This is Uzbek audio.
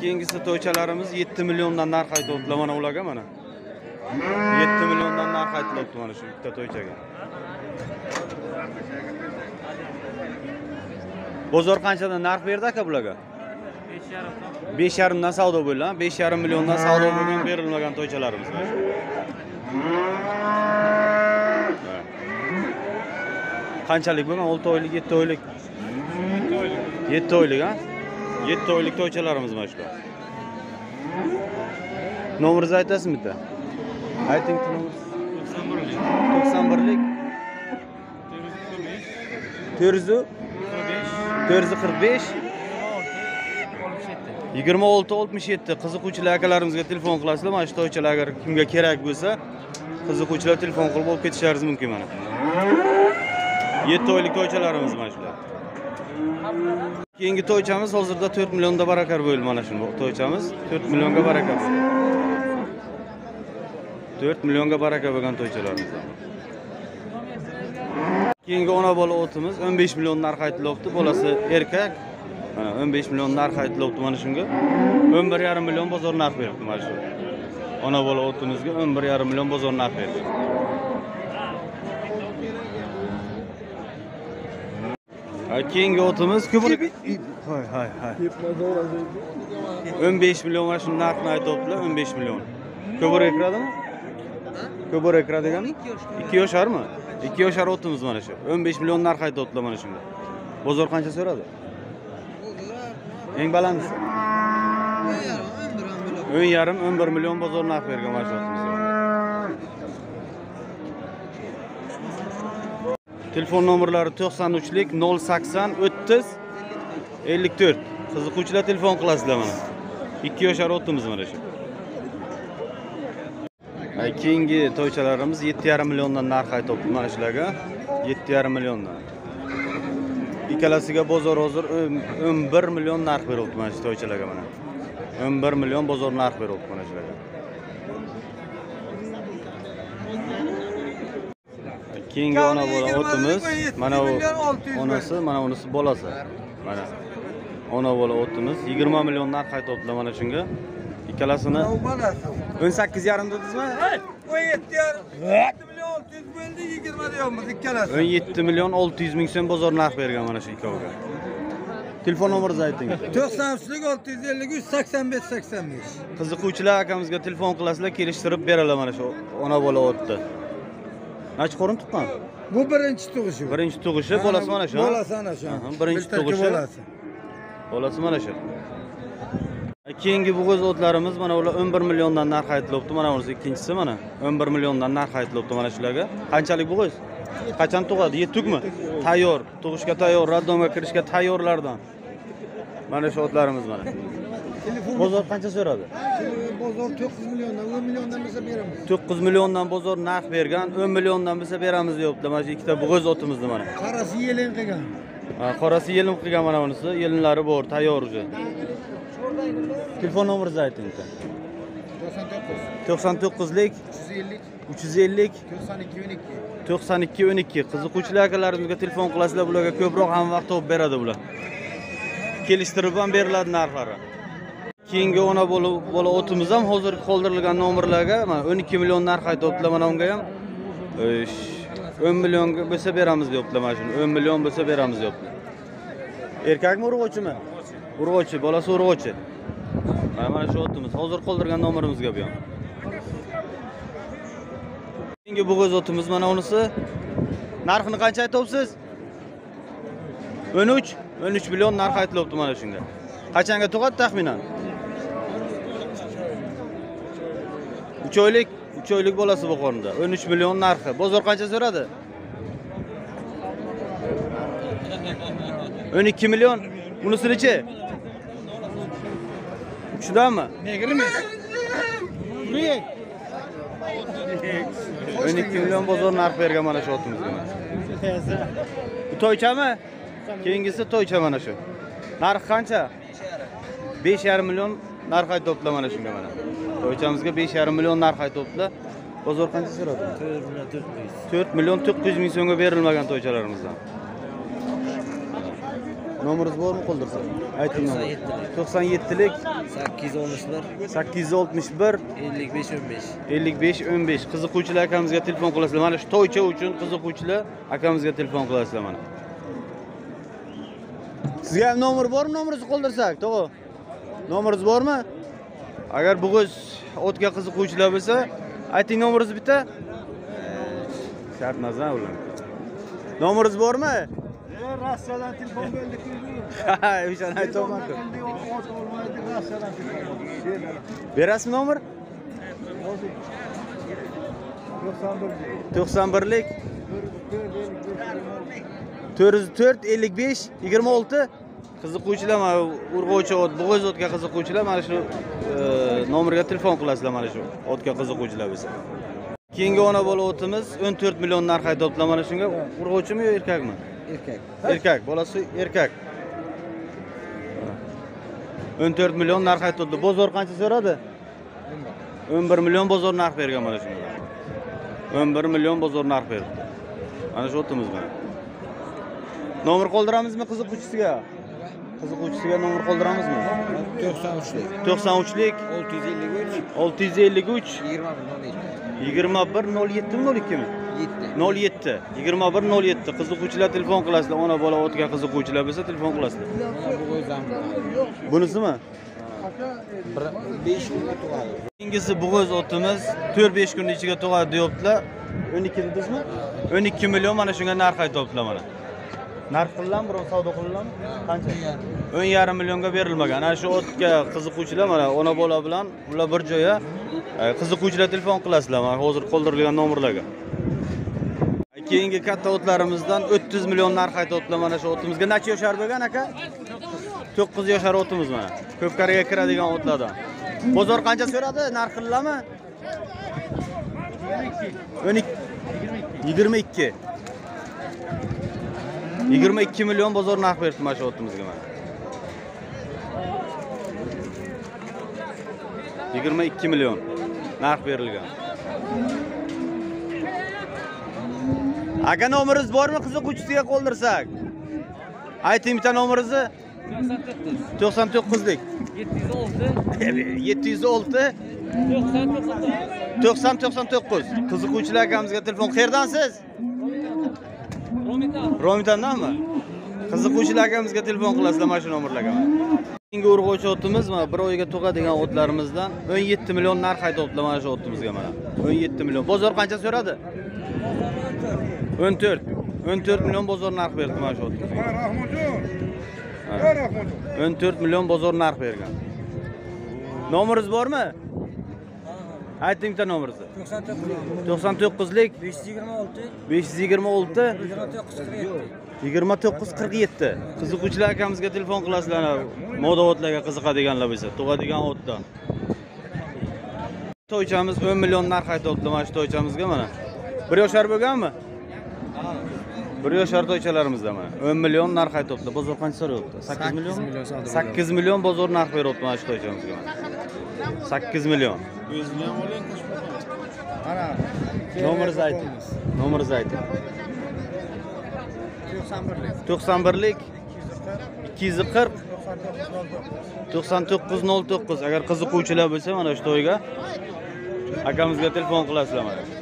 keyingisi to'ychalarimiz 7 milliondan narx aytyaptilar mana ularga mana. 7 milliondan narx aytilyapti mana shu bitta to'ychaga. Bozor qanchadan narx berdi aka bularga? Besh yarimdan savdo bo'ldi ha? Besh yarim milliondan savdo bo'lgan berilmagan to'ychalarimiz. Mana shu. Qanchalik bo'lgan olti oylik yetti oylik. Yetti oylik ha? Yetti oylik to'ychalarimiz mana shular nomeringizni aytasizmi bitta? Ayting nomeringizni. To'qson birlik. To'rt yuz to'rt yuz qirq besh. Yigirma olti oltmish yetti. Qiziquvchilar akalarimizga telefon qilasizlar. Mana shu to'ychalar agar kimga kerak bo'lsa qiziquvchilar telefon qilib olib ketishlaringiz mumkin mana. Yetti oylik to'ychalarimiz mana shular. Keyingi to'ychamiz hozirda to'rt millionda barakar bo'ldi mana shu to'ychamiz to'rt millionga baraka to'rt millionga baraka bo'lgan to'ychalarimiz keyingi ona bola o'timiz o'n besh million narx aytilyapti bolasi erkak. Mana o'n besh million narx aytilyapti mana shunga. o'n bir yarim million bozor narx beribdi mana shu. Ona bola o'timizga o'n bir yarim million bozor narx berdi. Keyingi o'timiz ko'proq hay hay hay. O'n besh million mana shu narxni aytyaptilar o'n besh million ko'proq kiradimi ko'proq kiradigani ikki yosharmi ikki yoshar o'timiz mana shu o'n besh million narx aytyaptilar mana shunga bozor qancha so'radi eng balandisi o'n yarim o'n bir million bozor narx bergan mana shu otimizga telefon nomerlari to'qson uchlik nol sakson o'ttiz ellik to'rt. Qiziquvchilar telefon qilasizlar mana. Ikki yoshar o'timiz mana shu. Keyingi to'ychalarimiz yetti yarim milliondan narx aytyapti mana shularga. Yetti yarim milliondan. Ikkalasiga bozor hozir o'n- o'n bir million narx beryapti mana shu to'ychalarga mana. O'n bir million bozor narx beryapti mana shularga. Keyingi ona bola o'timiz mana u onasi mana unisi bolasi. Mana ona bola o'timiz yigirma million narx aytyaptilar mana shunga? Ikkalasini o'n sakkiz yarim dedingizmi o'n yetti yarim. Yetti million olti yuz bo'ldi yigirma deyapmiz ikkalasi. o'n yetti million olti yuz ming so'm bozor narx bergan mana shu ikkoviga. Telefon nomeringizni ayting. To'qson uchlik olti yuz ellik uch sakson besh sakson besh. Qiziquvchilar akamizga telefon qilasizlar kelishtirib beradilar mana shu ona bola o'tdi nachi qo'rin tuqqan bu birinchi tug'ishi. Birinchi tug'ishi bolasi mana shu bolasi ana shu. Birinchi tug'ishi. bolasi. Bolasi mana shu. Keyingi bo'g'iz o'tlarimiz mana ular o'n bir milliondan narx aytilyapti. Mana bunisi ikkinchisi mana o'n bir milliondan narx aytilyapti mana shularga. Qanchalik bo'g'iz qachon tug'adi? Yetukmi tayyor. Tug'ishga tayyor raddomga kirishga tayyorlardan. Mana shu otlarimiz mana. Bozor qancha so'radi bozor to'qqiz milliondan o'n milliondan bo'lsa beramiz. To'qqiz milliondan bozor narx bergan o'n milliondan bo'lsa beramiz deyapti. Mana shu ikkita bo'g'iz otimizni mana. Qarasi yelin qilgan. Ha, qorasi yelim qilgan mana bunisi. Yelinlari bor tayyor уже. Telefon nomeringizni ayting aka to'qson to'qqiz. To'qson to'qqizlik. Uch yuz ellik. Uch yuz ellik. To'qson ikki o'n ikki. To'qson ikki o'n ikki. Qiziquvchilar akalarimizga telefon qilasizlar bularga ko'proq ham vaqt topib beradi bular. Kelishtirib ham beriladi narxlari keyingi ona bola bola o'timiz ham hozir qoldirilgan nomerlarga mana o'n ikki million narx aytyaptilar mana unga ham. O'n millionga bo'lsa beramiz deyaptilar mana shuni o'n million bo'lsa beramiz deyaptilar. Erkakmi urg'ochimi urg'ochi bolasi urg'ochi. Mana mana shu o'timiz hozir qoldirgan nomerimizga bu ham. Keyingi bo'g'oz o'timiz mana unisi. Narxini qancha aytyapsiz? o'n uch o'n uch million narx aytilyapti mana shunga. Qachonga tug'adi taxminan? Uch oylik uch oylik bolasi qornida o'n uch million narxi. Bozor qancha so'radi? o'n ikki million. Bunisichi uchidami o'n ikki million bozor narx bergan mana shu otimizga. Bu to'ychami keyingisi to'ycha mana shu. Narxi qancha? Besh yarim million narx aytyaptilar mana shunga mana. To'ychamizga besh yarim million narx aytyaptilar bozor qancha so'radi? To'rt million to'qqiz yuz ming so'mga berilmagan to'ychalarimizdan. Nomeringiz bormi qoldirsa? Ayting 97 to'qson yettilik sakkiz yuz oltmish bir. Sakkiz yuz oltmish bir. Ellik besh o'n besh. Ellik besh o'n besh. Qiziquvchilar akamizga telefon qilasizlar. Mana shu to'ycha uchun qiziquvchilar akamizga telefon qilasizlar mana. Sizga ham nomer bormi? Nomeringizni qoldirsak tog'a nomeringiz bormi? Agar bo'g'iz otga qiziquvchilar bo'lsa ayting nomeringizni bitta. Shart emas a ular. Nomeringiz bormi? Rossiyadan telefon berdik ha o'shani aytyapmanku berasizmi nomer to'qson birlik to'rt yuz to'rt ellik besh yigirma olti qiziquvchilar mana urg'uvchi ot bo'g'iz otga qiziquvchilar mana shu e, nomerga telefon qilasizlar mana shu otga qiziquvchilar bo'lsa. Keyingi ona bola otimiz o'n to'rt million narx aytyaptilar mana shunga. Urg'uvchimi yo erkakmi? Erkak. Erkak bolasi erkak. o'n to'rt million narx aytyapti bozor qancha so'radi? o'n bir. million bozor narx bergan mana shunga. o'n bir million bozor narx berdi mana shu otimiz mana. Nomer qoldiramizmi qiziquvchisiga qiziquvchisiga nomer qoldiramizmi? To'qson uchlik. To'qson uchlik? olti yuz ellik uch. olti yuz ellik uch. Yigirma bir nol yigirma bir nol yetti yettimi nol ikkimi yetti. Nol yetti. Yigirma bir nol yetti. Qiziquvchilar telefon qilasizlar. Ona bola o'tga qiziquvchilar bo'lsa telefon qilasizlar. Bunisimi bir besh kunga tug'adi. Keyingisi bo'g'iz otimiz to'rt besh kun ichiga tug'adi deyaptilar. O'n ikki dedingizmi o'n ikki million mana shunga narx aytyaptilar mana narx qilingan birov savdo qilinganmi qancha? O'n yarim. Millionga berilmagan. Ana shu otga qiziquvchilar mana ona bola bilan ular bir joyga e, qiziquvchilar telefon qilasizlar mana hozir qoldirilgan nomerlarga keyingi katta otlarimizdan o'ttiz million narx aytyaptilar mana shu otimizga. Necha yoshar bo'lgan aka? To'qqiz yoshar otimiz mana. Ko'pkariga kiradigan otlardan. Bozor qancha so'radi? Narx qilinami o'n ikki. Yigirma ikki yigirma ikki million bozor narx beribdi mana shu otimizga mana. Yigirma ikki million narx berilgan. Aka nomeringiz bormi qiziquvchisiga qoldirsak? Ayting bitta nomeringizni to'qson to'qqizlik yetti yuz olti. To'qson to'qson to'qqiz. Qiziquvchilar akamizga telefon. Qayerdansiz? Romitandanmi qiziquvchilar akamizga telefon qilasizlar mana shu nomerlarga keyingi urg'uvchi otimiz mana bir oyga tug'adigan otlarimizdan o'n yetti million narx aytyaptilar mana shu otimizga mana. o'n yetti million. Bozor qancha so'radi? o'n to'rt. o'n to'rt million bozor narx berdi mana shu otimizga Ha. o'n to'rt million bozor narx bergan. Nomeringiz bormi ayting bitta nomeringizni to'qson to'qqiz. to'qson to'qqizlik. besh yuz yigirma olti. besh yuz yigirma olti. yigirma to'qqiz qirq yetti yigirma to'qqiz qirq yetti qiziquvchilar akamizga telefon qilasizlar moda otlarga qiziqadiganlar bo'lsa tug'adigan otdan. To'ychamiz o'n million narx aytyapti mana shu to'ychamizga mana. Bir yoshar bo'lganmi? Bir yoshar to'ychalarimizda mana. O'n million narx aytyapti bozor qancha so'rayapti? Sakkiz million sakkiz million bozor narx beryapti mana shu to'ychamizga mana sakkiz million. Mana nomeringizni ayting nomeringizni ayting to'qson birlik to'qson birlik ikki yuz qirq to'qson to'qqiz nol to'qqiz. Agar qiziquvchilar bo'lsa mana shu to'yga. Akamizga telefon qilasizlar mana.